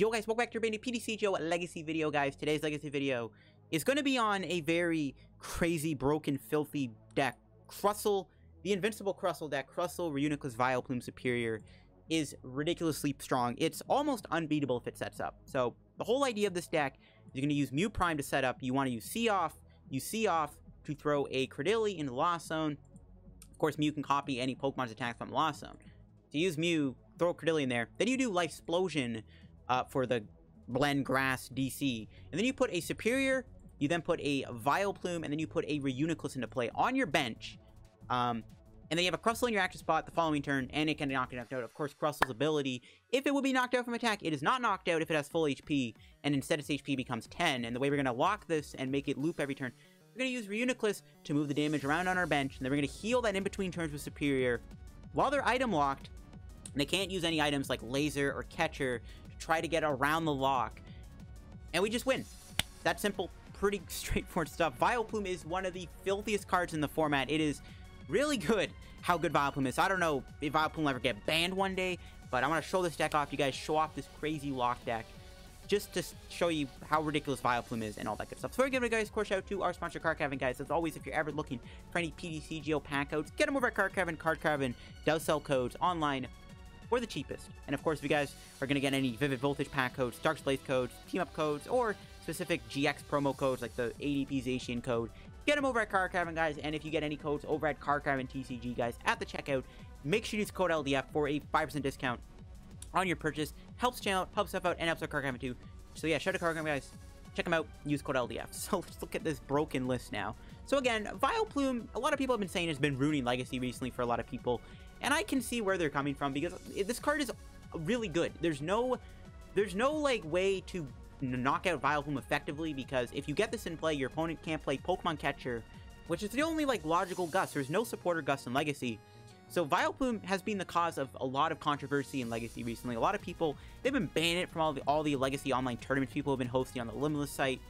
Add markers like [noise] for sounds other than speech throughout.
Yo guys, welcome back to your brand new PTCGO Legacy video, guys. Today's Legacy video is going to be on a very crazy, broken, filthy deck. Crustle, the Invincible Crustle deck, Crustle Reuniclus Vileplume Serperior, is ridiculously strong. It's almost unbeatable if it sets up. So, the whole idea of this deck is you're going to use Mew Prime to set up. You want to use See Off, use See Off to throw a Cradily into the Lost Zone. Of course, Mew can copy any Pokemon's attacks from the Lost Zone. So use Mew, throw a in there. Then you do Life Explosion uh, for the Blend Grass DC. And then you put a Serperior, you then put a Vileplume, and then you put a Reuniclus into play on your bench. Um, and then you have a Crustle in your active spot the following turn, and it can knock it out. Of course, Crustle's ability, if it would be knocked out from attack, it is not knocked out if it has full HP, and instead its HP becomes 10. And the way we're going to lock this and make it loop every turn, we're going to use Reuniclus to move the damage around on our bench, and then we're going to heal that in between turns with Serperior. While they're item locked, they can't use any items like Laser or Catcher try to get around the lock. And we just win. That simple, pretty [laughs] straightforward stuff. Vileplume is one of the filthiest cards in the format. It is really good how good Vileplume is. I don't know if Vileplume will ever get banned one day, but I'm going to show this deck off. You guys show off this crazy lock deck just to show you how ridiculous Vileplume is and all that good stuff. So we're giving guys, of course, shout out to our sponsor, Card Cavern, guys. As always, if you're ever looking for any PTCGO pack codes, get them over at Card Cavern. Card Cavern does sell codes online or the cheapest. And of course, if you guys are going to get any Vivid Voltage pack codes, Dark Blaze codes, Team Up codes, or specific GX promo codes like the ADP Zacian code, get them over at Cavern, guys. And if you get any codes over at Cavern TCG, guys, at the checkout, make sure you use code LDF for a 5% discount on your purchase. Helps channel, helps stuff out, and helps our Cavern too. So yeah, shout out to Cavern, guys. Check them out. Use code LDF. [laughs] So let's look at this broken list now. So again, Vileplume, a lot of people have been saying has been ruining Legacy recently for a lot of people. And I can see where they're coming from because this card is really good. There's no, there's no like way to knock out Vileplume effectively because if you get this in play, your opponent can't play Pokemon Catcher, which is the only like logical Gust. There's no supporter Gust in Legacy. So Vileplume has been the cause of a lot of controversy in Legacy recently. A lot of people, they've been banning it from all the, all the Legacy online tournaments people have been hosting on the Limitless site.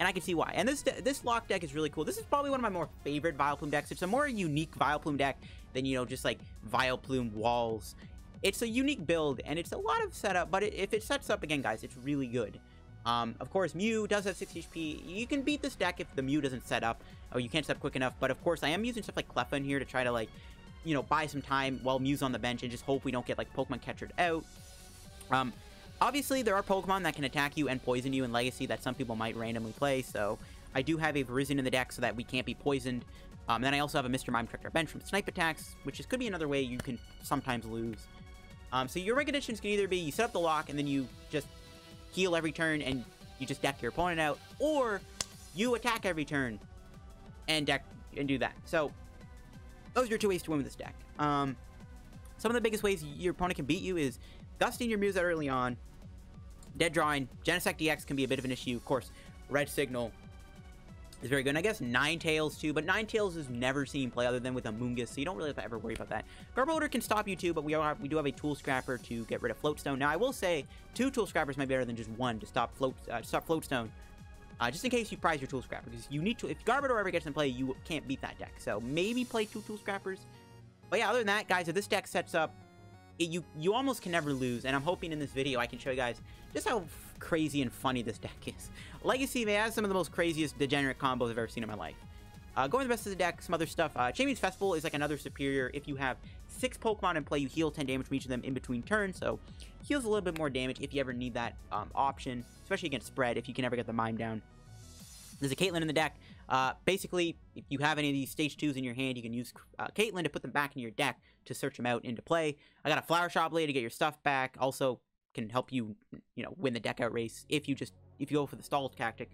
And I can see why. And this this lock deck is really cool. This is probably one of my more favorite Vileplume decks. It's a more unique Vileplume deck than, you know, just like Vileplume walls. It's a unique build, and it's a lot of setup, but it, if it sets up, again, guys, it's really good. Um, of course, Mew does have 6 HP. You can beat this deck if the Mew doesn't set up, or you can't set up quick enough, but of course, I am using stuff like Cleffa in here to try to, like, you know, buy some time while Mew's on the bench and just hope we don't get, like, Pokemon Catchered out. Um, Obviously, there are Pokemon that can attack you and poison you in Legacy that some people might randomly play, so I do have a Virizion in the deck so that we can't be poisoned. Um, then I also have a Mr. Mime Trick bench from Snipe attacks, which is, could be another way you can sometimes lose. Um, so your conditions can either be you set up the lock and then you just heal every turn and you just deck your opponent out, or you attack every turn and deck and do that. So those are your two ways to win with this deck. Um, some of the biggest ways your opponent can beat you is gusting your Mews early on, Dead Drawing, Genesect DX can be a bit of an issue. Of course, Red Signal is very good. And I guess Ninetales too, but Ninetales is never seen play other than with Amoonguss, so you don't really have to ever worry about that. Garbodor can stop you too, but we are we do have a Tool Scrapper to get rid of Floatstone. Now, I will say two Tool Scrappers might be better than just one to stop Float uh, stop Floatstone. Uh, just in case you prize your Tool Scrapper, because you need to. If Garbodor ever gets in play, you can't beat that deck. So maybe play two Tool Scrappers. But yeah, other than that, guys, if this deck sets up it, you you almost can never lose, and I'm hoping in this video I can show you guys just how crazy and funny this deck is. [laughs] Legacy may have some of the most craziest degenerate combos I've ever seen in my life. Uh, going the rest of the deck, some other stuff. Uh, Champions Festival is like another Serperior. If you have six Pokemon in play, you heal 10 damage from each of them in between turns, so heals a little bit more damage if you ever need that um, option, especially against spread, if you can ever get the Mime down. There's a Caitlin in the deck. Uh, basically, if you have any of these stage 2s in your hand, you can use uh, Caitlin to put them back in your deck to search them out into play. I got a Flower Shop Lady to get your stuff back. Also, can help you, you know, win the deck out race if you just, if you go for the stall tactic.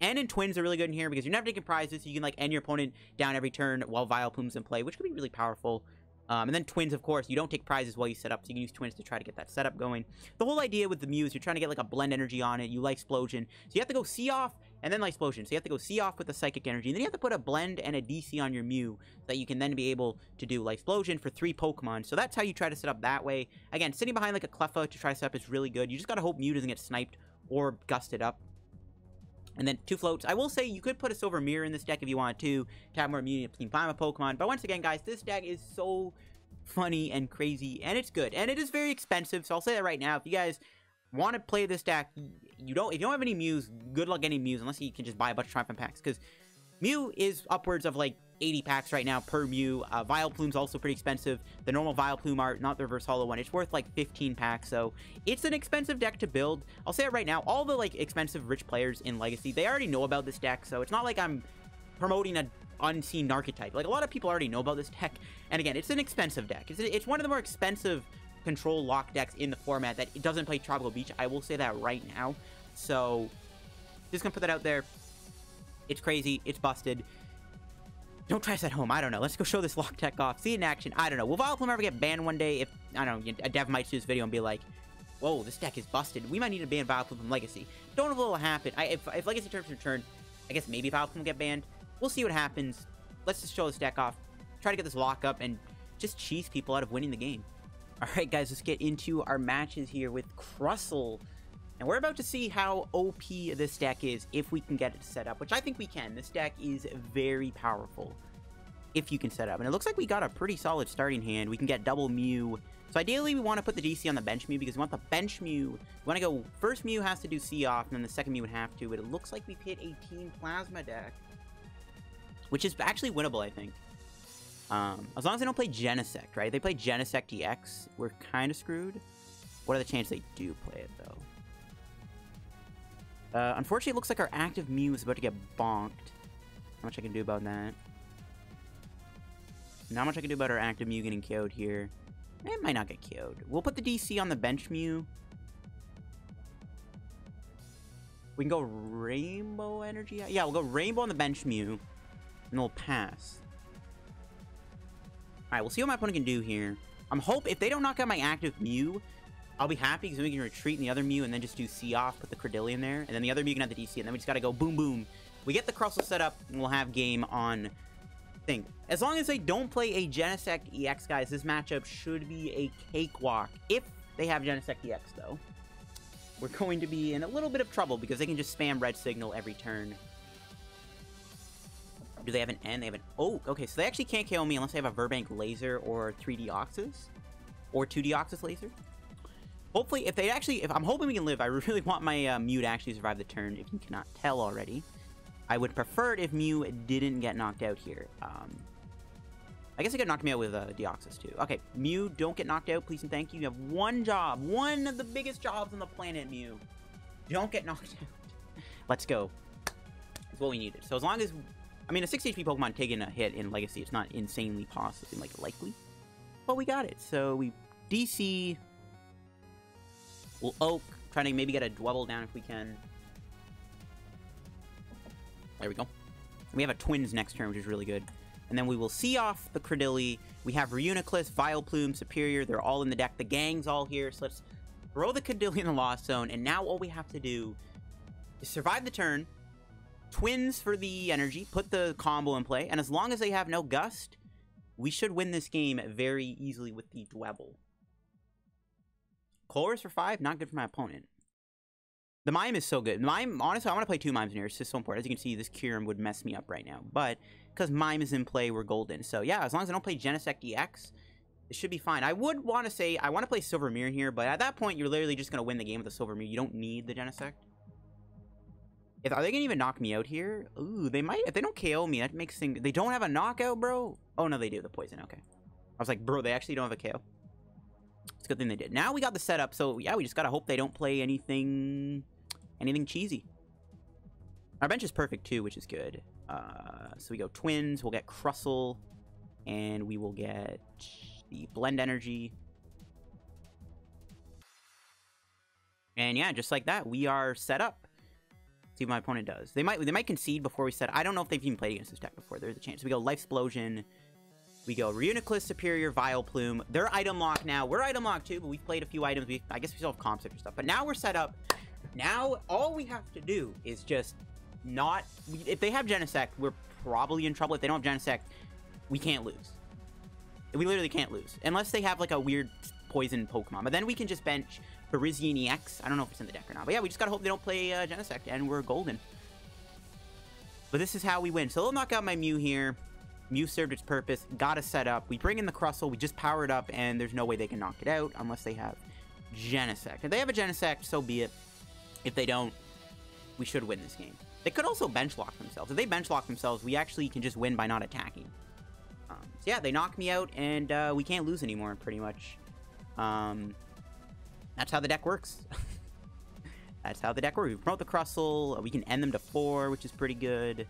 And in Twins are really good in here because you're never taking prizes, you can, like, end your opponent down every turn while Vileplume's in play, which can be really powerful. Um, and then Twins, of course, you don't take prizes while you set up, so you can use Twins to try to get that setup going. The whole idea with the Mews, you're trying to get, like, a blend energy on it. You like Explosion. So you have to go See Off and then Life Explosion. So you have to go See Off with the Psychic Energy, and then you have to put a Blend and a DC on your Mew that you can then be able to do Life Explosion for three Pokemon. So that's how you try to set up that way. Again, sitting behind like a Cleffa to try to set up is really good. You just gotta hope Mew doesn't get sniped or gusted up. And then two floats. I will say you could put a Silver Mirror in this deck if you want to, to have more immunity between Climate Pokemon. But once again, guys, this deck is so funny and crazy, and it's good. And it is very expensive, so I'll say that right now. If you guys want to play this deck, you don't. If you don't have any Mews, good luck getting Mews unless you can just buy a bunch of Triumphant packs. Because Mew is upwards of like 80 packs right now per Mew. Uh, Vileplume's also pretty expensive. The normal Vileplume art, not the reverse hollow one, it's worth like 15 packs. So it's an expensive deck to build. I'll say it right now. All the like expensive rich players in Legacy, they already know about this deck. So it's not like I'm promoting a unseen archetype. Like a lot of people already know about this deck. And again, it's an expensive deck. It's, it's one of the more expensive control lock decks in the format that it doesn't play Tropical Beach. I will say that right now. So just gonna put that out there. It's crazy. It's busted. Don't try this at home. I don't know. Let's go show this lock tech off. See it in action. I don't know. Will Vileplume ever get banned one day? If, I don't know, a dev might see this video and be like, whoa, this deck is busted. We might need to ban Vileplume from Legacy. Don't know what will happen. I, if, if Legacy Terms return, I guess maybe Vileplume will get banned. We'll see what happens. Let's just show this deck off. Try to get this lock up and just cheese people out of winning the game. Alright guys, let's get into our matches here with Crustle. And we're about to see how OP this deck is if we can get it set up, which I think we can. This deck is very powerful if you can set up. And it looks like we got a pretty solid starting hand. We can get double Mew. So ideally, we want to put the DC on the bench Mew because we want the bench Mew. We want to go, first Mew has to do C off, and then the second Mew would have to. But it looks like we've hit a Team Plasma deck, which is actually winnable, I think. Um, as long as they don't play Genesect, right? If they play Genesect EX, we're kind of screwed. What are the chances they do play it, though? Uh, unfortunately, it looks like our active Mew is about to get bonked. How much I can do about that? Not much I can do about our active Mew getting KO'd here. It might not get KO'd. We'll put the DC on the bench Mew. We can go Rainbow Energy. Yeah, we'll go Rainbow on the bench Mew. And we'll pass. Alright, we'll see what my opponent can do here. I'm hope if they don't knock out my active Mew, I'll be happy because we can retreat in the other Mew and then just do C off, put the Credillion there, and then the other Mew can have the DC, and then we just gotta go boom boom. We get the Crustle set up, and we'll have game on thing. As long as they don't play a Genesect EX, guys, this matchup should be a cakewalk. If they have Genesect EX, though, we're going to be in a little bit of trouble because they can just spam Red Signal every turn. Do they have an N? They have an Oak. Okay, so they actually can't KO me unless they have a Virbank Laser or 3 Deoxys. Or 2 Deoxys Laser. Hopefully, if they actually, if I'm hoping we can live, I [laughs] really want my uh, Mew to actually survive the turn, if you cannot tell already. I would prefer it if Mew didn't get knocked out here. Um, I guess it could knock me out with uh, Deoxys too. Okay, Mew, don't get knocked out, please and thank you. You have one job, one of the biggest jobs on the planet, Mew. Don't get knocked [laughs] out. Let's go. That's what we needed. So as long as, I mean, a 6 HP Pokemon taking a hit in Legacy, it's not insanely possible, like likely. But we got it. So we DC We'll Oak, trying to maybe get a Dwebble down if we can. There we go. We have a Twins next turn, which is really good. And then we will see off the Cradily. We have Reuniclus, Vileplume, Serperior. They're all in the deck. The gang's all here. So let's throw the Cradily in the Lost Zone. And now all we have to do is survive the turn, Twins for the energy, put the combo in play. And as long as they have no Gust, we should win this game very easily with the Dwebble. Colress for five, not good for my opponent. The Mime is so good. Mime, honestly, I want to play two Mimes in here. It's just so important. As you can see, this Kyurem would mess me up right now. But because Mime is in play, we're golden. So yeah, as long as I don't play Genesect EX, it should be fine. I would want to say, I want to play Silver Mirror here, but at that point, you're literally just going to win the game with the Silver Mirror. You don't need the Genesect. If, are they to even knock me out here? Ooh, they might. If they don't KO me, that makes things... They don't have a knockout, bro? Oh, no, they do. The poison. Okay. I was like, bro, they actually don't have a KO. It's a good thing they did. Now we got the setup, so yeah, we just gotta hope they don't play anything anything cheesy. Our bench is perfect too, which is good. Uh, so we go Twins, we'll get Crustle, and we will get the Blend Energy. And yeah, just like that, we are set up. See what my opponent does. They might they might concede before we set. I don't know if they've even played against this deck before. There's a chance. So we go Life Explosion, we go Reuniclus, Serperior, Vile Plume. They're item locked now. We're item locked too, but we've played a few items. We, I guess we still have comps or stuff. But now we're set up. Now all we have to do is just not... If they have Genesect, we're probably in trouble. If they don't have Genesect, we can't lose. We literally can't lose. Unless they have like a weird poison Pokemon. But then we can just bench Virizion EX. I don't know if it's in the deck or not. But yeah, we just gotta hope they don't play uh, Genesect, and we're golden. But this is how we win. So they'll knock out my Mew here. Mew served its purpose, got a set up. We bring in the Crustle, we just power it up, and there's no way they can knock it out unless they have Genesect. If they have a Genesect, so be it. If they don't, we should win this game. They could also bench lock themselves. If they bench lock themselves, we actually can just win by not attacking. Um, so yeah, they knock me out, and uh, we can't lose anymore, pretty much. Um, that's how the deck works. [laughs] that's how the deck works. We promote the Crustle. We can end them to four, which is pretty good.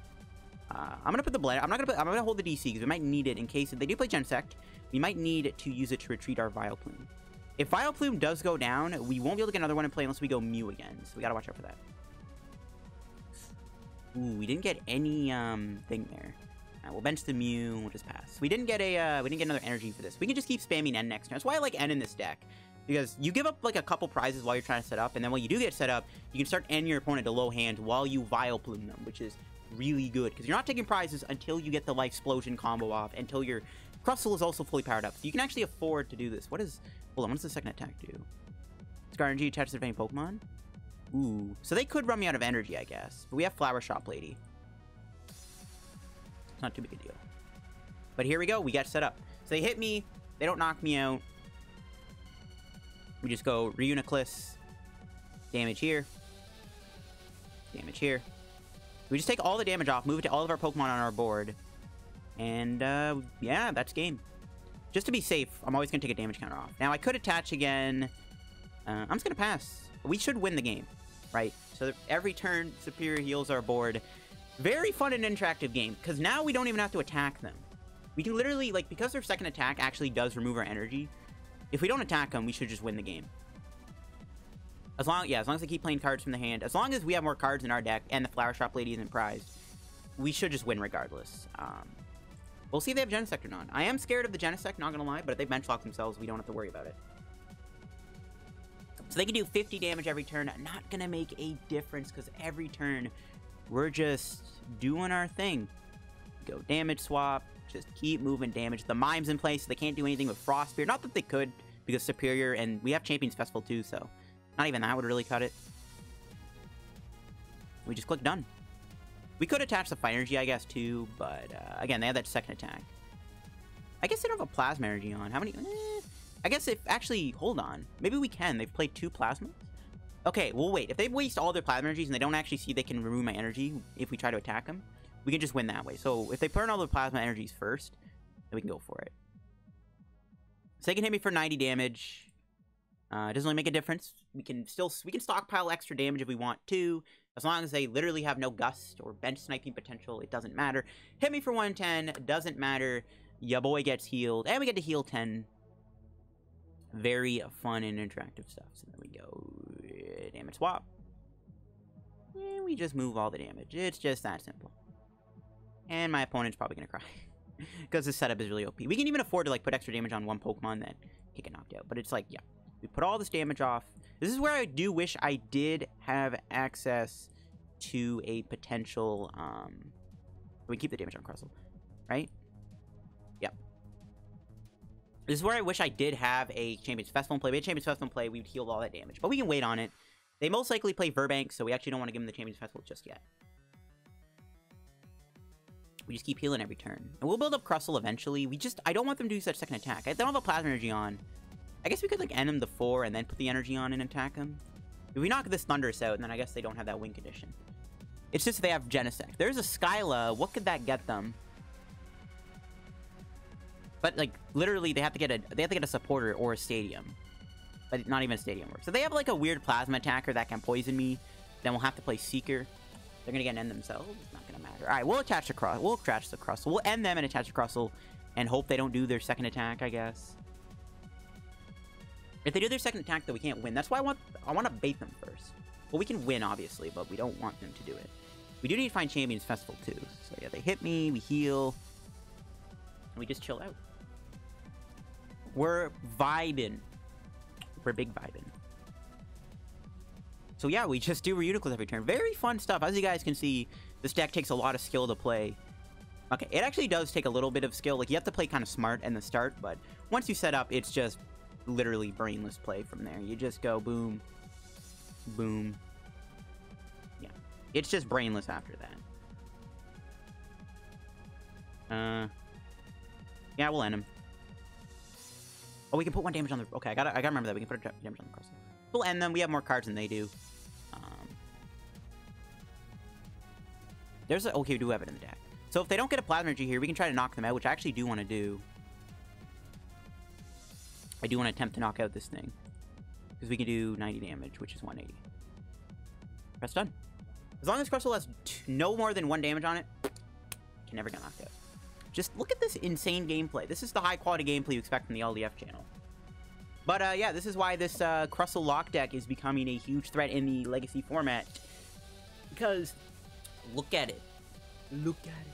Uh, I'm gonna put the blend. I'm not gonna put. I'm gonna hold the DC because we might need it in case if they do play Genesect. We might need to use it to retreat our Vileplume. If Vileplume does go down, we won't be able to get another one in play unless we go Mew again. So we gotta watch out for that. Ooh, we didn't get any um thing there. Right, we'll bench the Mew. We'll just pass. We didn't get a. Uh, we didn't get another energy for this. We can just keep spamming N next turn. That's why I like N in this deck. Because you give up like a couple prizes while you're trying to set up, and then when you do get set up, you can start ending your opponent to low hand while you Vileplume them, which is really good. Because you're not taking prizes until you get the Life Explosion combo off, until your Crustle is also fully powered up. So you can actually afford to do this. What is... Hold on, what does the second attack do? Scar Energy attaches to any Pokemon? Ooh. So they could run me out of energy, I guess. But we have Flower Shop Lady. It's not too big a deal. But here we go. We got set up. So they hit me. They don't knock me out. We just go Reuniclus. Damage here. Damage here. We just take all the damage off, move it to all of our Pokemon on our board. And, uh, yeah, that's game. Just to be safe, I'm always going to take a damage counter off. Now, I could attach again. Uh, I'm just going to pass. We should win the game, right? So every turn, Serperior heals our board. Very fun and interactive game, because now we don't even have to attack them. We can literally, like, because their second attack actually does remove our energy, if we don't attack them, we should just win the game. As long, yeah, as long as they keep playing cards from the hand, as long as we have more cards in our deck and the Flower Shop Lady isn't prized, we should just win regardless. Um, we'll see if they have Genesect or not. I am scared of the Genesect, not gonna lie, but if they bench lock themselves, we don't have to worry about it. So they can do 50 damage every turn. Not gonna make a difference because every turn we're just doing our thing. Go damage swap, just keep moving damage. The Mime's in place, so they can't do anything with Frost Spear. Not that they could, because Serperior, and we have Champions Festival too, so not even that would really cut it. We just click done. We could attach the Fire Energy, I guess, too, but uh, again, they have that second attack. I guess they don't have a Plasma Energy on. How many? Eh, I guess if actually, hold on. Maybe we can. They've played two Plasmas? Okay, well, wait. If they waste all their Plasma Energies and they don't actually see they can remove my energy if we try to attack them, we can just win that way. So if they burn all their Plasma Energies first, then we can go for it. So they can hit me for 90 damage. Uh, it doesn't really make a difference. We can still we can stockpile extra damage if we want to, as long as they literally have no gust or bench sniping potential. It doesn't matter. Hit me for 110, doesn't matter. Ya boy gets healed, and we get to heal 10. Very fun and interactive stuff. So there we go. Damage swap. And we just move all the damage. It's just that simple. And my opponent's probably gonna cry. [laughs] because the setup is really OP. We can even afford to like put extra damage on one Pokemon that can get knocked out. But it's like, yeah. We put all this damage off. This is where I do wish I did have access to a potential, um... We keep the damage on Crustle, right? This is where I wish I did have a Champions Festival play. We had Champions Festival play, we would heal all that damage. But we can wait on it. They most likely play Virbank, so we actually don't want to give them the Champions Festival just yet. We just keep healing every turn. And we'll build up Crustle eventually. We just, I don't want them to do such second attack. I don't have a Plasma Energy on. I guess we could, like, end them the 4 and then put the energy on and attack them. If we knock this Thundurus out, then I guess they don't have that win condition. It's just they have Genesect. There's a Skyla. What could that get them? But, like, literally, they have to get a they have to get a supporter or a stadium. But not even a stadium works. So they have, like, a weird plasma attacker that can poison me. Then we'll have to play Seeker. They're gonna get an end themselves. It's not gonna matter. Alright, we'll attach the cross. We'll attach the Crustle. We'll end them and attach the Crustle. And hope they don't do their second attack, I guess. If they do their second attack, though, we can't win. That's why I want I want to bait them first. Well, we can win, obviously, but we don't want them to do it. We do need to find Champions Festival, too. So, yeah, they hit me, we heal, and we just chill out. We're vibing. We're big vibing. So, yeah, we just do Reuniclus every turn. Very fun stuff. As you guys can see, this deck takes a lot of skill to play. Okay, it actually does take a little bit of skill. Like, you have to play kind of smart in the start, but once you set up, it's just literally brainless play from there. You just go boom, boom. Yeah, it's just brainless after that. Uh, yeah, we'll end him. Oh, we can put one damage on the. Okay, I gotta, I gotta remember that we can put damage on the cross. We'll end them. We have more cards than they do. Um, there's a... Okay, we do have it in the deck. So if they don't get a Plasma Energy here, we can try to knock them out, which I actually do want to do. I do want to attempt to knock out this thing. Because we can do 90 damage, which is 180. Press done. As long as Crustle has no more than one damage on it, can never get knocked out. Just look at this insane gameplay. This is the high quality gameplay you expect from the LDF channel. But uh, yeah, this is why this uh, Crustle lock deck is becoming a huge threat in the Legacy format. Because, look at it. Look at it.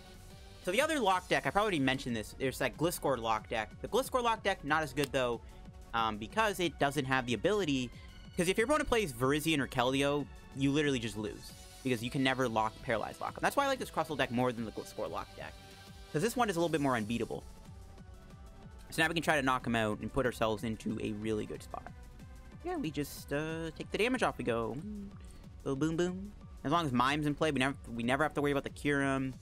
So the other lock deck, I probably mentioned this. There's that Gliscor lock deck. The Gliscor lock deck, not as good though, um, because it doesn't have the ability. Because if your opponent plays Virizion or Keldeo, you literally just lose. Because you can never lock Paralyze lock. That's why I like this Crustle deck more than the Gliscor lock deck. Because this one is a little bit more unbeatable. So now we can try to knock him out and put ourselves into a really good spot. Yeah, we just uh, take the damage off. We go boom, boom, boom. As long as Mime's in play, we never we never have to worry about the Kyurem.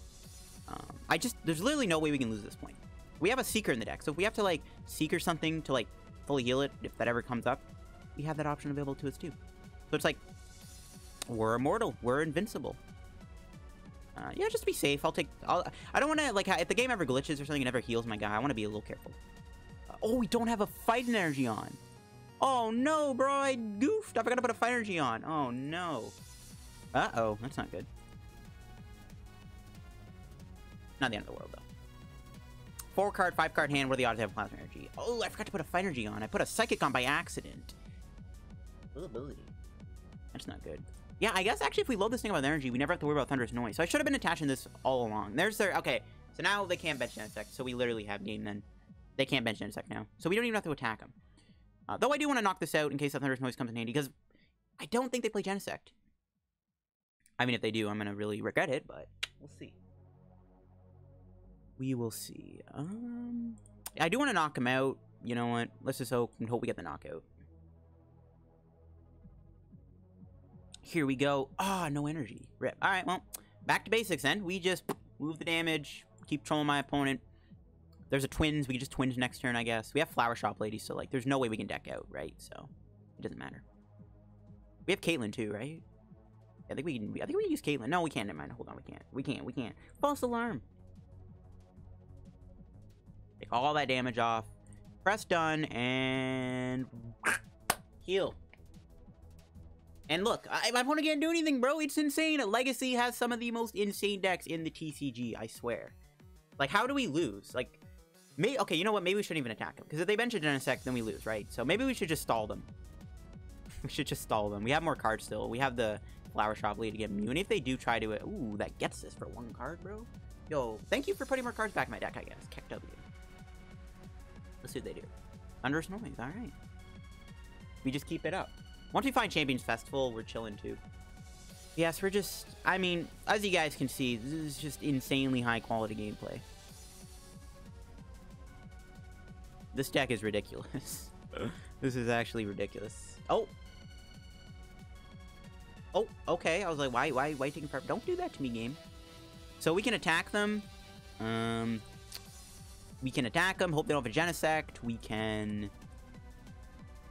Um, I just there's literally no way we can lose this point. We have a Seeker in the deck, so if we have to like Seeker something to like fully heal it, if that ever comes up, we have that option available to us too. So it's like we're immortal, we're invincible. Uh, yeah, just be safe. I'll take. I'll, I don't want to like if the game ever glitches or something and never heals my guy. I want to be a little careful. Uh, oh, we don't have a fight energy on. Oh no, bro! I goofed. I forgot to put a fight energy on. Oh no. Uh oh, that's not good. Not the end of the world though. Four card, five card hand. Where the odds have plasma energy? Oh, I forgot to put a fight energy on. I put a psychic on by accident. That's not good. Yeah, I guess actually if we load this thing with energy, we never have to worry about Thunderous Noise. So I should have been attaching this all along. There's their... Okay, so now they can't bench Genesect, so we literally have game then. They can't bench Genesect now. So we don't even have to attack them. Uh, though I do want to knock this out in case the Thunderous Noise comes in handy, because I don't think they play Genesect. I mean, if they do, I'm going to really regret it, but we'll see. We will see. Um, I do want to knock him out. You know what? Let's just hope and hope we get the knockout. Here we go. Ah, oh, no energy. Rip. All right, well, back to basics then. We just move the damage, keep trolling my opponent. There's a twins. We can just twins next turn, I guess. We have Flower Shop Lady, so, like, there's no way we can deck out, right? So, it doesn't matter. We have Caitlin, too, right? I think we can, I think we can use Caitlin. No, we can't. Never mind. Hold on, we can't. We can't. We can't. False alarm. Take all that damage off. Press done, and... Heal. And look, I, my opponent can't do anything, bro. It's insane. Legacy has some of the most insane decks in the TCG, I swear. Like, how do we lose? Like, may okay, you know what? Maybe we shouldn't even attack them. Because if they bench a Genesect, then we lose, right? So maybe we should just stall them. [laughs] we should just stall them. We have more cards still. We have the Flower Shop lead to get. And if they do try to... Ooh, that gets this for one card, bro. Yo, thank you for putting more cards back in my deck, I guess. Keck W. Let's see what they do. Thunderous Noise, alright. We just keep it up. Once we find Champions Festival, we're chilling too. Yes, we're just... I mean, as you guys can see, this is just insanely high quality gameplay. This deck is ridiculous. [laughs] this is actually ridiculous. Oh! Oh, okay. I was like, why, why, why taking forever? Don't do that to me, game. So we can attack them. Um, we can attack them. Hope they don't have a Genesect. We can...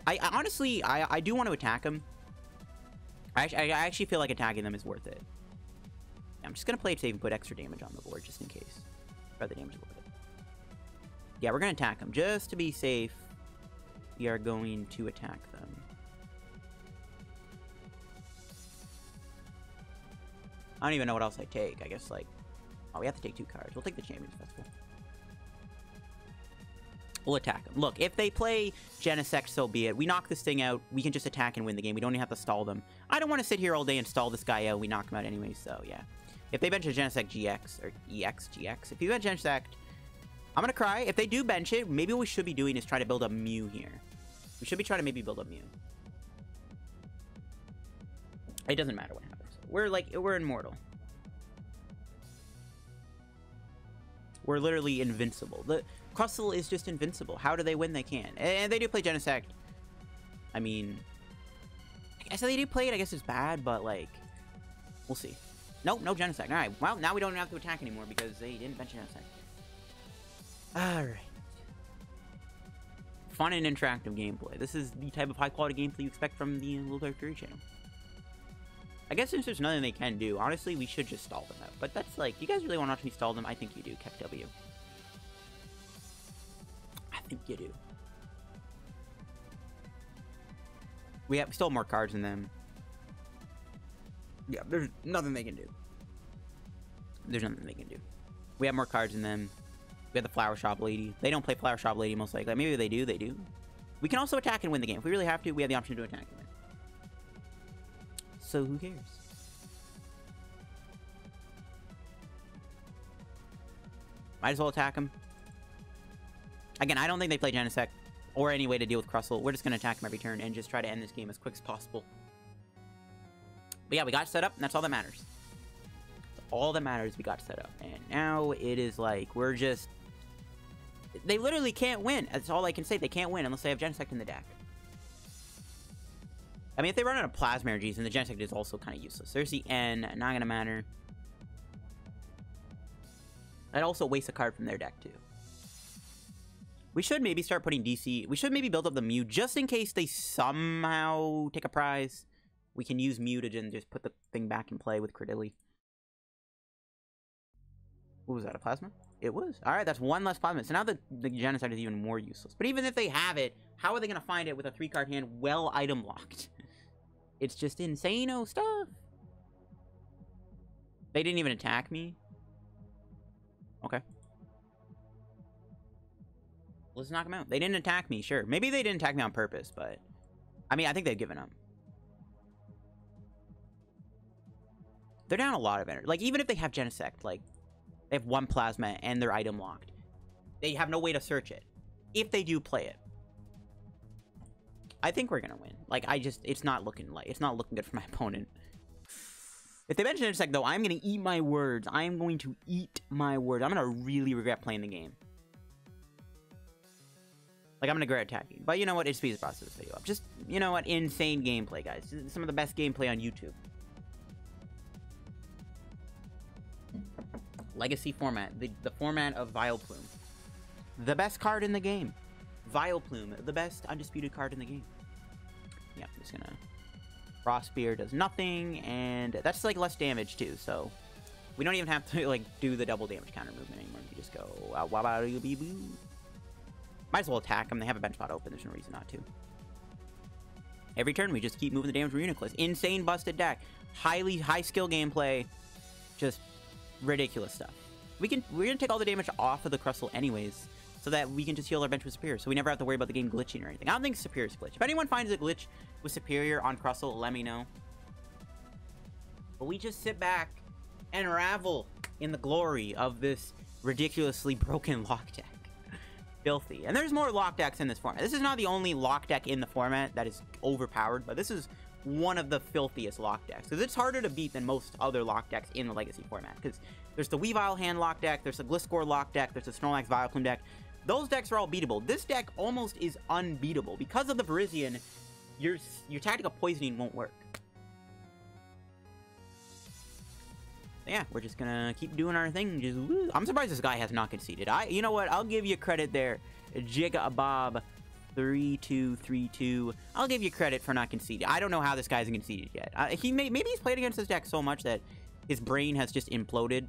I, I honestly, I, I do want to attack them. I, I, I actually feel like attacking them is worth it. I'm just going to play it safe and put extra damage on the board just in case. Or the damage worth it. Yeah, we're going to attack them. Just to be safe, we are going to attack them. I don't even know what else I take. I guess, like... Oh, we have to take two cards. We'll take the Champions Festival. We'll attack them. Look, if they play Genesect, so be it. We knock this thing out. We can just attack and win the game. We don't even have to stall them. I don't want to sit here all day and stall this guy out. We knock him out anyway, so yeah. If they bench a Genesect GX, or EX, GX, if you bench Genesect, I'm going to cry. If they do bench it, maybe what we should be doing is try to build a Mew here. We should be trying to maybe build a Mew. It doesn't matter what happens. We're like, we're immortal. We're literally invincible. The Crustle is just invincible. How do they win? They can. And they do play Genesect. I mean, I guess they do play it. I guess it's bad, but like, we'll see. Nope, no Genesect. All right. Well, now we don't have to attack anymore because they didn't bench Genesect. All right. fun and interactive gameplay. This is the type of high quality gameplay you expect from the Little Dark Fury channel. I guess since there's nothing they can do, honestly, we should just stall them out. But that's like, you guys really want to watch me stall them? I think you do, Keck W. I think you do. We have still more cards than them. Yeah, there's nothing they can do. There's nothing they can do. We have more cards than them. We have the Flower Shop Lady. They don't play Flower Shop Lady most likely. Maybe they do, they do. We can also attack and win the game. If we really have to, we have the option to attack and win. So who cares? Might as well attack him. Again, I don't think they play Genesect or any way to deal with Crustle. We're just going to attack him every turn and just try to end this game as quick as possible. But yeah, we got set up, and that's all that matters. That's all that matters, we got set up. And now it is like, we're just... They literally can't win. That's all I can say. They can't win unless they have Genesect in the deck. I mean, if they run out of Plasma Energies, then the Genesect is also kind of useless. There's the N, not going to matter. I'd also waste a card from their deck, too. We should maybe start putting DC. We should maybe build up the Mew just in case they somehow take a prize. We can use Mew to just put the thing back in play with Cradily. What was that, a Plasma? It was. Alright, that's one less Plasma. So now the, the Genesect is even more useless. But even if they have it, how are they going to find it with a three-card hand well item locked? [laughs] it's just insane stuff. They didn't even attack me. Okay. Let's knock them out. They didn't attack me, sure. Maybe they didn't attack me on purpose, but... I mean, I think they've given up. They're down a lot of energy. Like, even if they have Genesect, like, they have one Plasma and their item locked. They have no way to search it. If they do play it. I think we're gonna win. Like, I just... It's not looking like... It's not looking good for my [laughs] opponent. If they mention Genesect, though, I'm gonna eat my words. I am going to eat my words. I'm gonna really regret playing the game. Like, I'm gonna regret attacking. But you know what? It speeds the process video up. Just, you know what? Insane gameplay, guys. Some of the best gameplay on YouTube. Legacy format. The, the format of Vileplume. The best card in the game. Vileplume. The best undisputed card in the game. Yeah, I'm just gonna... Frost Spear does nothing, and that's, like, less damage, too, so... We don't even have to, [laughs] like, do the double damage counter movement anymore. We just go... Might as well attack them. They have a bench spot open. There's no reason not to. Every turn, we just keep moving the damage for Reuniclus. Insane busted deck. Highly high skill gameplay. Just ridiculous stuff. We can, we're to take all the damage off of the Crustle anyways, so that we can just heal our bench with Serperior, so we never have to worry about the game glitching or anything. I don't think Serperior's glitch. If anyone finds a glitch with Serperior on Crustle, let me know. But we just sit back and ravel in the glory of this ridiculously [laughs] broken lock deck filthy. And there's more lock decks in this format. This is not the only lock deck in the format that is overpowered, but this is one of the filthiest lock decks. Because it's harder to beat than most other lock decks in the Legacy format. Because there's the Weavile hand lock deck, there's the Gliscor lock deck, there's the Snorlax Vileplume deck. Those decks are all beatable. This deck almost is unbeatable. Because of the Virizion, your, your tactical poisoning won't work. yeah, we're just gonna keep doing our thing. Just. I'm surprised this guy has not conceded. I, you know what? I'll give you credit there, Jigga Bob. Three two three two. I'll give you credit for not conceding. I don't know how this guy hasn't conceded yet. Uh, he may maybe he's played against this deck so much that his brain has just imploded.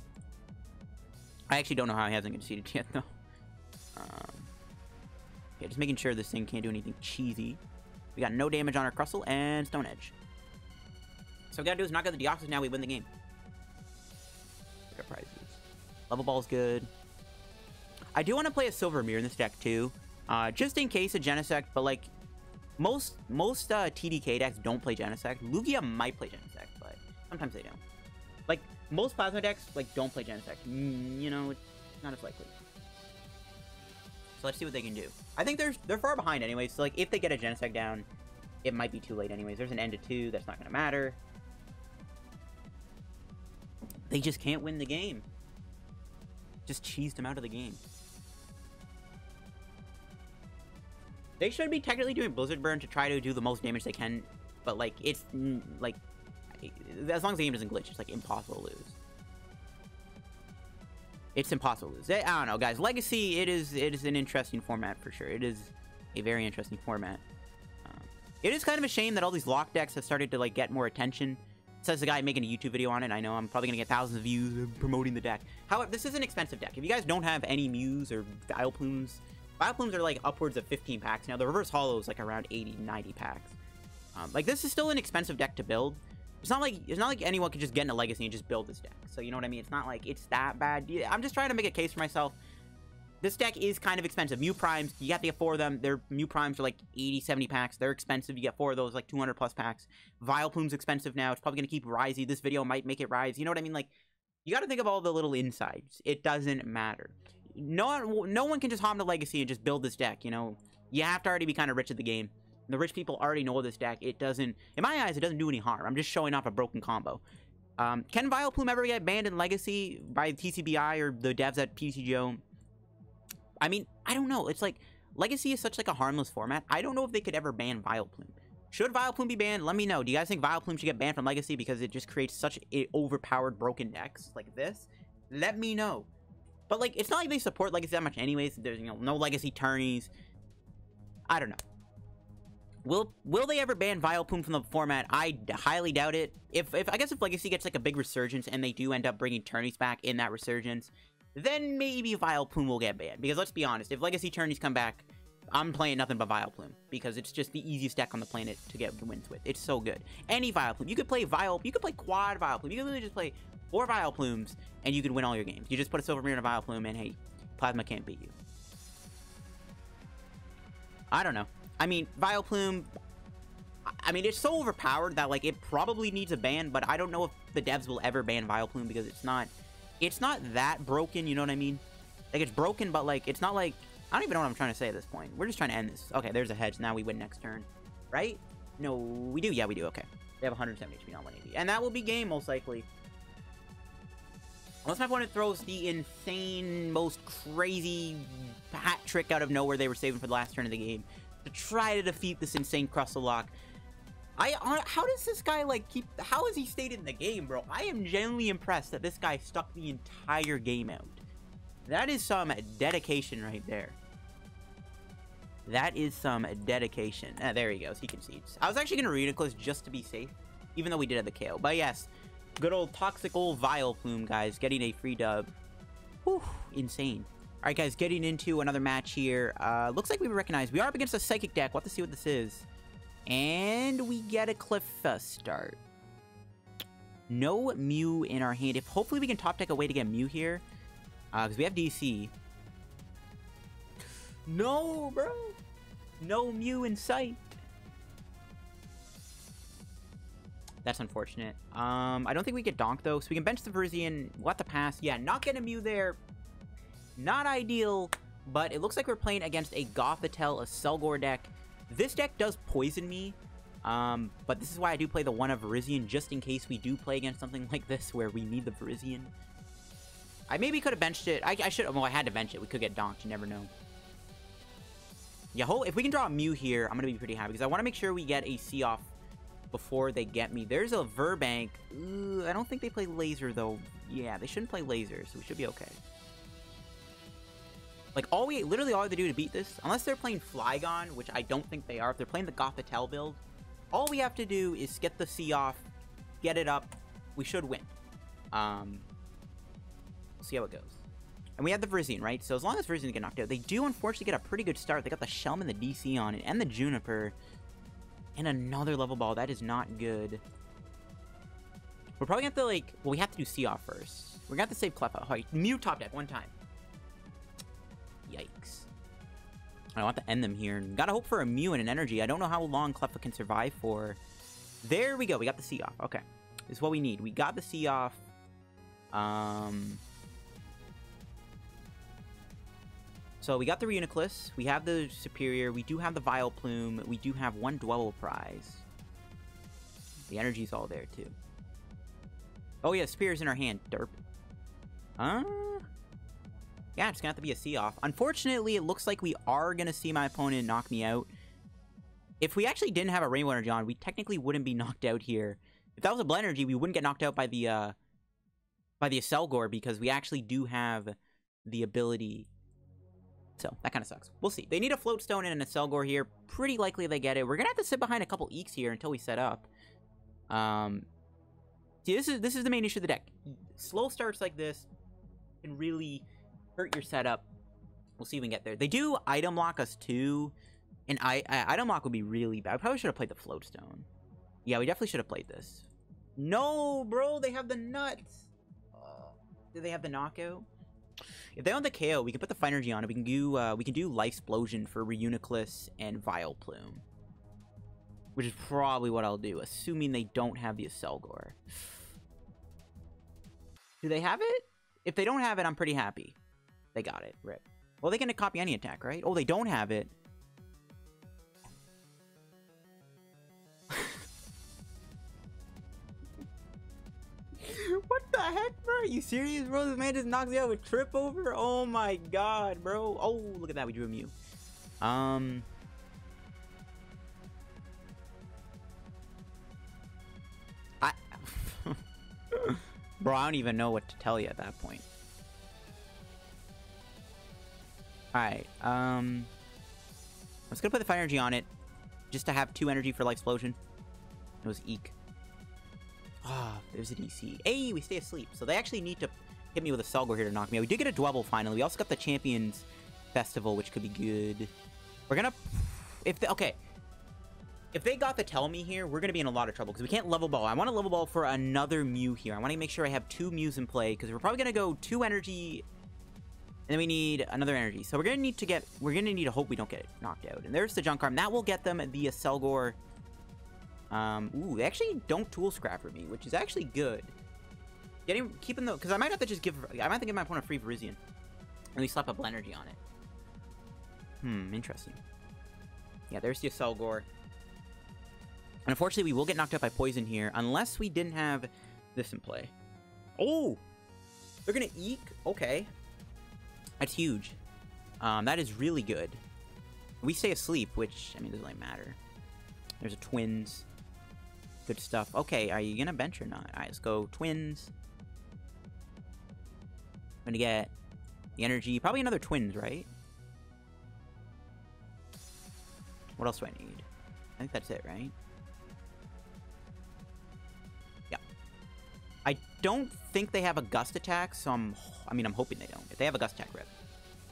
I actually don't know how he hasn't conceded [laughs] yet though. Um, okay, just making sure this thing can't do anything cheesy. We got no damage on our Crustle and Stone Edge. So we gotta do is knock out the Deoxys now. We win the game prizes. Level Ball's good. I do want to play a Silver Mirror in this deck too, uh, just in case a Genesect, but like, most most uh, TDK decks don't play Genesect. Lugia might play Genesect, but sometimes they don't. Like, most Plasma decks, like, don't play Genesect. Mm, you know, it's not as likely. So let's see what they can do. I think they're, they're far behind anyway, so like, if they get a Genesect down, it might be too late anyways. There's an end to two, that's not to matter. They just can't win the game. Just cheesed him out of the game. They should be technically doing Blizzard Burn to try to do the most damage they can, but like, it's, like, as long as the game doesn't glitch, it's like impossible to lose. It's impossible to lose. I don't know, guys. Legacy, it is it is an interesting format for sure. It is a very interesting format. Um, it is kind of a shame that all these lock decks have started to like get more attention. Says the guy making a YouTube video on it. I know I'm probably gonna get thousands of views promoting the deck. However, this is an expensive deck. If you guys don't have any Mews or Vileplumes, Vileplumes are like upwards of 15 packs now. The Reverse Hollow is like around 80, 90 packs. Um, like this is still an expensive deck to build. It's not like it's not like anyone could just get into Legacy and just build this deck. So you know what I mean? It's not like it's that bad. I'm just trying to make a case for myself. This deck is kind of expensive. Mew Primes, you have to get four of them. Their Mew Primes are like 80, 70 packs. They're expensive. You get four of those, like 200 plus packs. Vileplume's expensive now. It's probably going to keep rising. This video might make it rise. You know what I mean? Like, you got to think of all the little insides. It doesn't matter. No, no one can just hop into Legacy and just build this deck, you know? You have to already be kind of rich at the game. The rich people already know this deck. It doesn't, in my eyes, it doesn't do any harm. I'm just showing off a broken combo. Um, can Vileplume ever get banned in Legacy by TCBI or the devs at PTCGO? I mean, I don't know. It's like Legacy is such like a harmless format. I don't know if they could ever ban Vileplume. Should Vileplume be banned? Let me know. Do you guys think Vileplume should get banned from Legacy because it just creates such overpowered broken decks like this? Let me know. But like, it's not like they support Legacy that much anyways. There's you know no Legacy tourneys. I don't know. Will will they ever ban Vileplume from the format? I highly doubt it. If, if I guess if Legacy gets like a big resurgence and they do end up bringing tourneys back in that resurgence, then maybe Vileplume will get banned. Because let's be honest, if Legacy tourneys come back, I'm playing nothing but Vileplume because it's just the easiest deck on the planet to get wins with. It's so good. Any Vileplume, you could play Vile, you could play quad Vileplume. You could literally just play four Vileplumes and you could win all your games. You just put a Silver Mirror in a Vileplume and hey, Plasma can't beat you. I don't know. I mean, Vileplume, I mean, it's so overpowered that, like, it probably needs a ban, but I don't know if the devs will ever ban Vileplume because it's not, it's not that broken, you know what I mean? Like, it's broken, but, like, it's not like, I don't even know what I'm trying to say at this point. We're just trying to end this. Okay, there's a hedge. Now we win next turn, right? No, we do. Yeah, we do. Okay. They have 170 HP, not 180. And that will be game, most likely. Unless my opponent throws the insane, most crazy hat trick out of nowhere they were saving for the last turn of the game to try to defeat this insane Crustle I, how does this guy, like, keep, how has he stayed in the game, bro? I am genuinely impressed that this guy stuck the entire game out. That is some dedication right there. That is some dedication. Ah, there he goes. He concedes. I was actually going to Reuniclus just to be safe, even though we did have the KO. But yes, good old toxic old Vileplume, guys, getting a free dub. Whew, insane. All right, guys, getting into another match here. Uh, looks like we recognize we are up against a Psychic deck. We'll have to see what this is. And we get a Cleffa start. No Mew in our hand. If hopefully we can top deck a way to get Mew here. Because uh, we have DC. No, bro. No Mew in sight. That's unfortunate. Um, I don't think we get Donk, though, so we can bench the Virizion. We'll have to pass. Yeah, not get a Mew there. Not ideal, but it looks like we're playing against a Gothitelle, Accelgor deck. This deck does poison me, um, but this is why I do play the one of Virizion, just in case we do play against something [laughs] like this, where we need the Virizion. I maybe could have benched it. I, I should well, I had to bench it. We could get donked, you never know. Yeah, if we can draw a Mew here, I'm going to be pretty happy, because I want to make sure we get a C-off before they get me. There's a Virbank. Ooh, I don't think they play Laser, though. Yeah, they shouldn't play Laser, so we should be okay. Like, all we, literally all we have to do to beat this, unless they're playing Flygon, which I don't think they are, if they're playing the Gothitelle build, all we have to do is get the C off, get it up, we should win. Um, we'll see how it goes. And we have the Virizion, right? So as long as Virizion get knocked out, they do unfortunately get a pretty good start. They got the Shelm and the DC on it, and the Juniper. And another level ball. That is not good. We're probably going to have to, like... Well, we have to do C off first. We're going to have to save Cleffa. Right, mute top deck one time. Yikes. I want to end them here. Gotta hope for a Mew and an Energy. I don't know how long Cleffa can survive for. There we go. We got the C off. Okay. This is what we need. We got the C off. Um... So we got the Reuniclus, we have the Serperior, we do have the Vileplume, we do have one Dwebble Prize. The energy's all there, too. Oh yeah, Spear's in our hand, derp. Huh? Yeah, it's gonna have to be a C-off. Unfortunately, it looks like we are gonna see my opponent knock me out. If we actually didn't have a Rainbow Energy on, we technically wouldn't be [laughs] knocked out here. If that was a Blend Energy, we wouldn't get knocked out by the, uh... by the Accelgor, because we actually do have the ability So, that kind of sucks. We'll see. They need a float stone and Accelgor here. Pretty likely they get it. We're gonna have to sit behind a couple Eeks here until we set up. Um, see, this is this is the main issue of the deck. Slow starts like this can really hurt your setup. We'll see if we can get there. They do item lock us too, and I, I item lock would be really bad. I probably should have played the float stone. Yeah, we definitely should have played this. No, bro, they have the nuts. Uh, do they have the knockout? If they own the KO, we can put the Fine Energy on it. We can do uh, we can do Life Explosion for Reuniclus and Vileplume. Which is probably what I'll do, assuming they don't have the Accelgor. Do they have it? If they don't have it, I'm pretty happy. They got it. Rip. Well, they can copy any attack, right? Oh, they don't have it. What the heck, bro? Are you serious, bro? This man just knocks me out with trip over? Oh my god, bro. Oh, look at that. We drew a Mew. Um... I... [laughs] bro, I don't even know what to tell you at that point. Alright, um... I'm just gonna put the fire energy on it, just to have two energy for life explosion. It was Eek. Ah, oh, there's a DC. Hey, we stay asleep. So they actually need to hit me with Accelgor here to knock me out. We did get a Dwebble finally. We also got the Champions Festival, which could be good. We're gonna... If they, Okay. If they got the Tell Me here, we're gonna be in a lot of trouble, because we can't level ball. I want to level ball for another Mew here. I want to make sure I have two Mews in play, because we're probably gonna go two energy and then we need another energy. So we're gonna need to get, we're gonna need to hope we don't get knocked out. And there's the junk arm. That will get them the Accelgor. Um, ooh, they actually don't tool scrap for me, which is actually good. Getting, keeping the, because I might have to just give, I might have to give my opponent free Virizion. And we slap up energy on it. Hmm, interesting. Yeah, there's the Accelgor. And unfortunately, we will get knocked out by poison here, unless we didn't have this in play. Oh! They're gonna eek? Okay. That's huge. Um, that is really good. We stay asleep, which, I mean, doesn't really matter. There's a twins. Good stuff. Okay, are you gonna bench or not? Alright, let's go twins. I'm gonna get the energy. Probably another twins, right? What else do I need? I think that's it, right? Yeah. I don't think they have a gust attack, so I'm... I mean, I'm hoping they don't. If they have a gust attack, rip.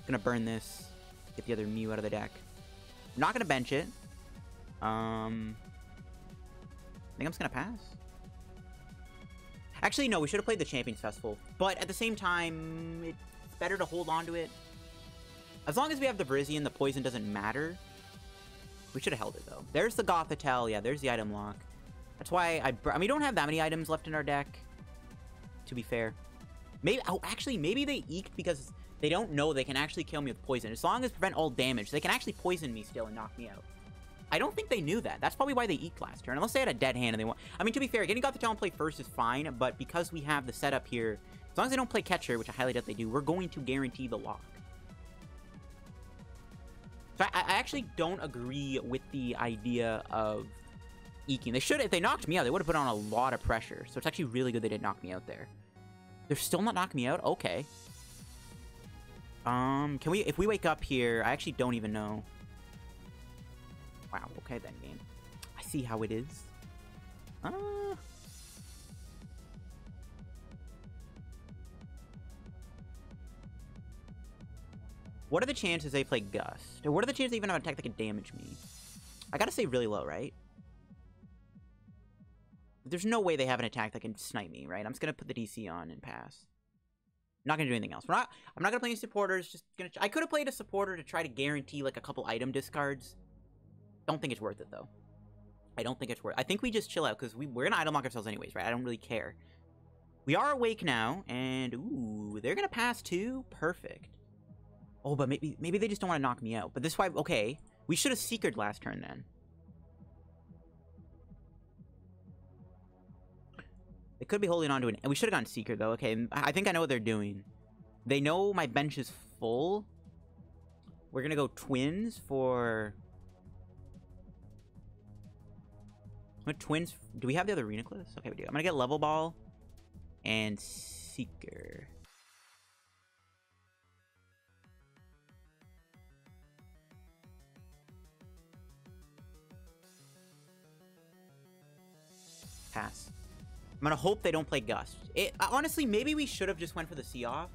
Gonna burn this. Get the other Mew out of the deck. I'm not gonna bench it. Um... I think I'm just gonna pass. Actually, no, we should have played the Champions Festival. But at the same time, it's better to hold on to it. As long as we have the Virizion, the poison doesn't matter. We should have held it, though. There's the Gothitelle. Yeah, there's the item lock. That's why I... I mean, we don't have that many items left in our deck, to be fair. Maybe... Oh, actually, maybe they eked because they don't know they can actually kill me with poison. As long as prevent all damage, they can actually poison me still and knock me out. I don't think they knew that. That's probably why they eat last turn. Unless they had a dead hand and they want... I mean, to be fair, getting got the and play first is fine, but because we have the setup here, as long as they don't play catcher, which I highly doubt they do, we're going to guarantee the lock. So I, I actually don't agree with the idea of eking. They should, if they knocked me out, they would have put on a lot of pressure. So it's actually really good they didn't knock me out there. They're still not knocking me out? Okay. Um, can we, if we wake up here, I actually don't even know. Wow, okay then, game. I see how it is. Uh... What are the chances they play Gust? What are the chances they even have an attack that can damage me? I gotta say really low, right? There's no way they have an attack that can snipe me, right? I'm just gonna put the DC on and pass. I'm not gonna do anything else. We're not. I'm not gonna play any supporters. Just gonna. I could have played a supporter to try to guarantee like a couple item discards. I don't think it's worth it though. I don't think it's worth. It. I think we just chill out because we we're gonna item lock ourselves anyways, right? I don't really care. We are awake now, and ooh, they're gonna pass too. Perfect. Oh, but maybe maybe they just don't want to knock me out. But this why okay. We should have seekered last turn then. They could be holding on to an... We should have gone Seeker, though. Okay, I think I know what they're doing. They know my bench is full. We're going to go Twins for... What twins? Do we have the other arena cliffs? Okay, we do. I'm gonna get level ball and seeker. Pass. I'm gonna hope they don't play Gust. It honestly, maybe we should have just went for the See Off.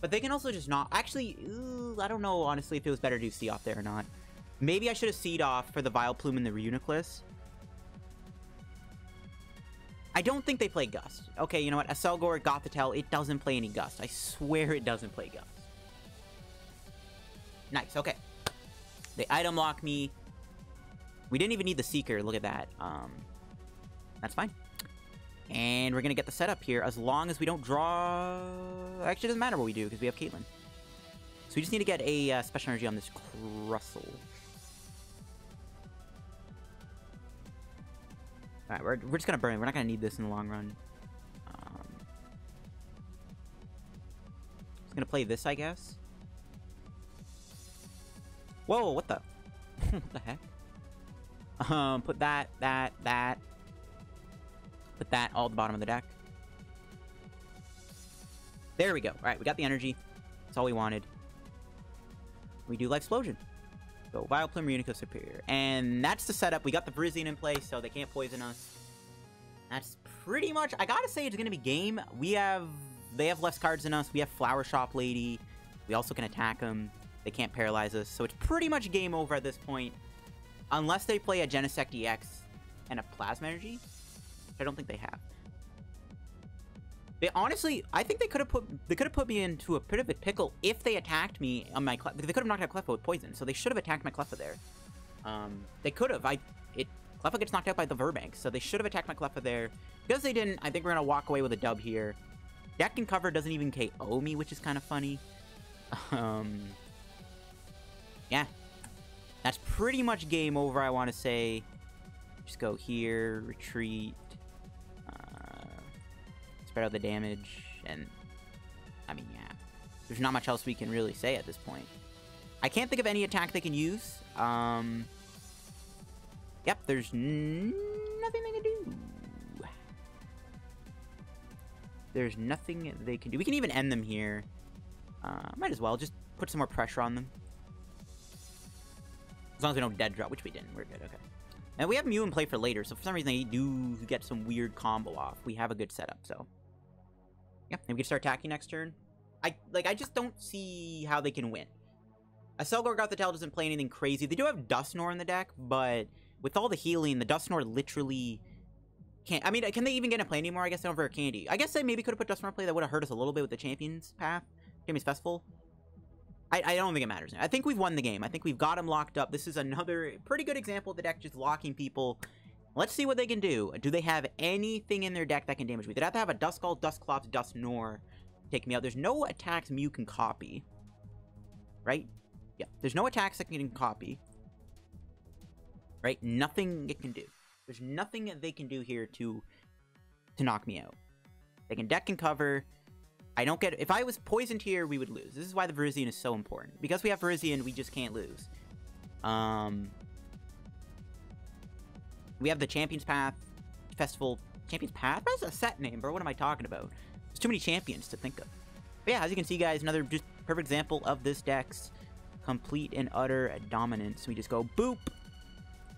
But they can also just not. Actually, ooh, I don't know honestly if it was better to do See Off there or not. Maybe I should have See Off for the Vileplume and the Reuniclus. I don't think they play Gust. Okay, you know what? Accelgor, Gothitelle, it doesn't play any Gust. I swear it doesn't play Gust. Nice, okay. They item lock me. We didn't even need the Seeker. Look at that. Um, that's fine. And we're going to get the setup here as long as we don't draw... Actually, it doesn't matter what we do because we have Caitlin. So we just need to get a uh, special energy on this Crustle. Alright, we're, we're just gonna burn. it. We're not gonna need this in the long run. Um, just gonna play this, I guess. Whoa, what the? [laughs] what the heck? Um, put that, that, that. Put that all at the bottom of the deck. There we go. Alright, we got the energy. That's all we wanted. We do Life Explosion. So Vileplume, Reuniclus, Serperior. And that's the setup. We got the Virizion in place, so they can't poison us. That's pretty much... I gotta say, it's gonna be game. We have... They have less cards than us. We have Flower Shop Lady. We also can attack them. They can't paralyze us. So it's pretty much game over at this point. Unless they play a Genesect EX and a Plasma Energy. I don't think they have. They honestly, I think they could have put they could have put me into a bit of a pickle if they attacked me on my. They could have knocked out Cleffa with poison, so they should have attacked my Cleffa there. Um, they could have. I it Cleffa gets knocked out by the Virbank, so they should have attacked my Cleffa there. Because they didn't, I think we're gonna walk away with a dub here. Deck and cover doesn't even KO me, which is kind of funny. [laughs] Um, yeah, that's pretty much game over. I want to say. Just go here, retreat spread out the damage, and I mean, yeah, there's not much else we can really say at this point. I can't think of any attack they can use. Um, yep, there's nothing they can do. There's nothing they can do. We can even end them here. Uh, might as well just put some more pressure on them. As long as we don't dead drop, which we didn't. We're good, okay. And we have Mew in play for later, so for some reason they do get some weird combo off. We have a good setup, so. Yeah, and we can start attacking next turn. I like I just don't see how they can win. Accelgor Gothitelle doesn't play anything crazy. They do have Dusknoir in the deck, but with all the healing, the Dusknoir literally can't. I mean, can they even get a play anymore? I guess they don't have candy. I guess they maybe could have put Dusknoir play. That would have hurt us a little bit with the Champions path, Champions Festival. I, I don't think it matters. I think we've won the game. I think we've got him locked up. This is another pretty good example of the deck just locking people Let's see what they can do. Do they have anything in their deck that can damage me? They'd have to have a Duskull, Dusclops, Dusknoir take me out. There's no attacks Mew can copy. Right? Yeah. There's no attacks that can copy. Right? Nothing it can do. There's nothing that they can do here to to knock me out. They can deck and cover. I don't get... If I was poisoned here, we would lose. This is why the Virizion is so important. Because we have Virizion, we just can't lose. Um, we have the Champions Path Festival. Champions Path? That's a set name, bro. What am I talking about? There's too many champions to think of. But yeah, as you can see, guys, another just perfect example of this deck's complete and utter dominance. We just go boop,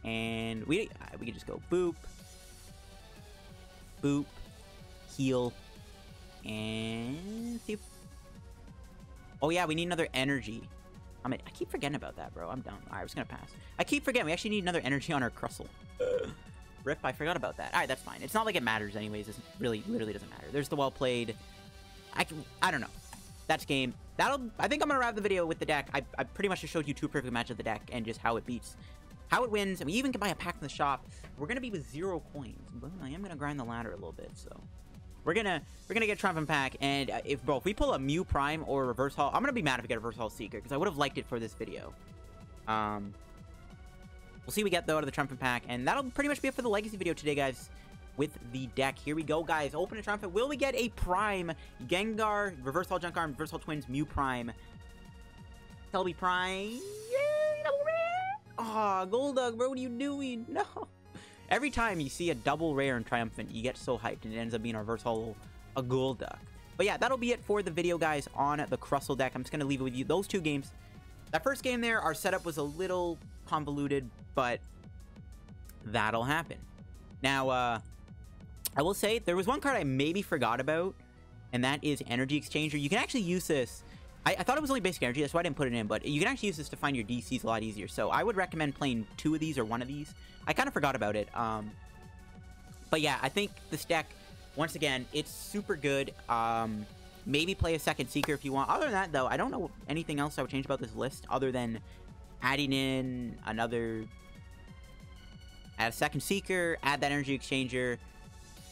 and we uh, we can just go boop, boop, heal, and see. Oh yeah, we need another energy. I mean, I keep forgetting about that, bro. I'm done. All right, we're just gonna pass. I keep forgetting. We actually need another energy on our Crustle. Rip, I forgot about that. All right, that's fine. It's not like it matters anyways. It really, literally doesn't matter. There's the well played. I can, I don't know. That's game. That'll. I think I'm gonna wrap the video with the deck. I, I pretty much just showed you two perfect matches of the deck and just how it beats, how it wins, and we even can buy a pack from the shop. We're gonna be with zero coins, but I am gonna grind the ladder a little bit. So we're gonna we're gonna get Triumphant Pack, and uh, if bro, if we pull a Mew Prime or Reverse Hall, I'm gonna be mad if we get a Reverse Hall Seeker because I would have liked it for this video. Um, we'll see we get though out of the Triumphant Pack, and that'll pretty much be it for the Legacy video today, guys. With the deck, here we go, guys. Open a Triumphant. Will we get a Prime Gengar, Reverse Hall Junk Arm, Reverse Hall Twins, Mew Prime, Celebi Prime? Yay! Aw, oh, Golduck, bro, what are you doing? [laughs] No. Every time you see a double rare and triumphant, you get so hyped, and it ends up being a reverse holo, a Golduck. But yeah, that'll be it for the video, guys, on the Crustle deck. I'm just going to leave it with you. Those two games. That first game there, our setup was a little convoluted, but that'll happen. Now, uh, I will say there was one card I maybe forgot about, and that is Energy Exchanger. You can actually use this. I, I, thought it was only basic energy, that's why I didn't put it in, but you can actually use this to find your DCs a lot easier. So I would recommend playing two of these or one of these. I kind of forgot about it. Um, but yeah, I think this deck, once again, it's super good. Um, maybe play a second Seeker if you want. Other than that, though, I don't know anything else I would change about this list other than adding in another... Add a second Seeker, add that Energy Exchanger,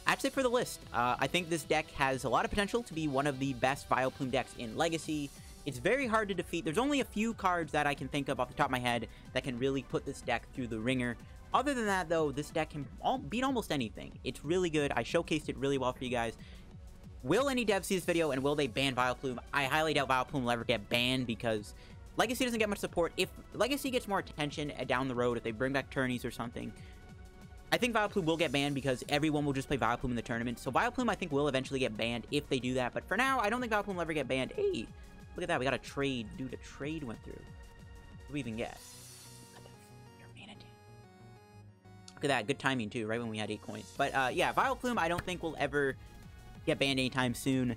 that's it for the list. Uh, I think this deck has a lot of potential to be one of the best Vileplume decks in Legacy. It's very hard to defeat. There's only a few cards that I can think of off the top of my head that can really put this deck through the ringer. Other than that, though, this deck can beat almost anything. It's really good. I showcased it really well for you guys. Will any devs see this video, and will they ban Vileplume? I highly doubt Vileplume will ever get banned because Legacy doesn't get much support. If Legacy gets more attention uh, down the road, if they bring back tourneys or something, I think Vileplume will get banned because everyone will just play Vileplume in the tournament. So Vileplume, I think, will eventually get banned if they do that. But for now, I don't think Vileplume will ever get banned. Hey, look at that. We got a trade. Dude, a trade went through. What do we even get? Look at that. Good timing, too, right when we had 8 coins. But, uh, yeah, Vileplume, I don't think will ever get banned anytime soon.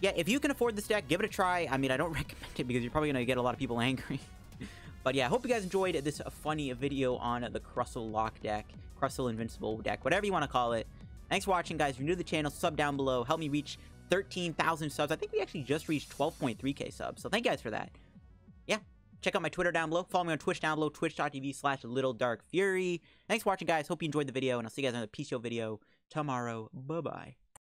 Yeah, if you can afford this deck, give it a try. I mean, I don't [laughs] recommend it because you're probably going to get a lot of people [laughs] angry. But yeah, I hope you guys enjoyed this funny video on the Crustle Lock deck, Crustle Invincible deck, whatever you want to call it. Thanks for watching, guys. If you're new to the channel, sub down below. Help me reach 13,000 subs. I think we actually just reached 12.3k subs, so thank you guys for that. Yeah, check out my Twitter down below. Follow me on Twitch down below, twitch.tv slash Little Dark Fury. Thanks for watching, guys. Hope you enjoyed the video, and I'll see you guys on the PCO video tomorrow. Bye-bye.